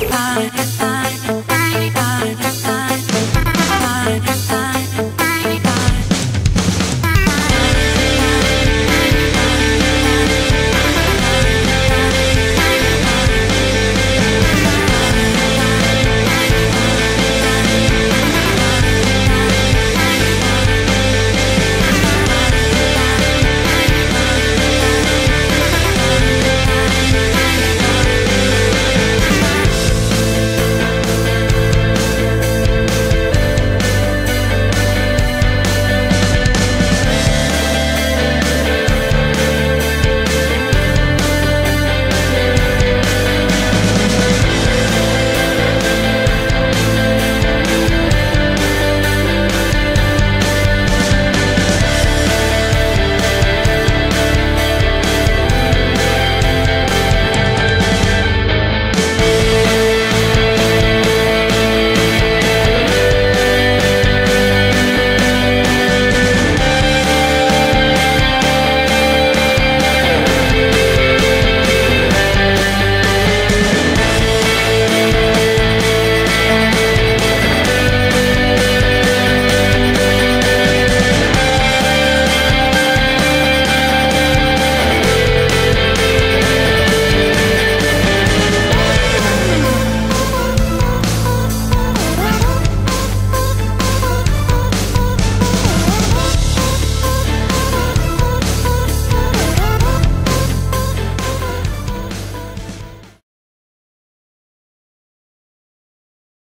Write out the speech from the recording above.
I,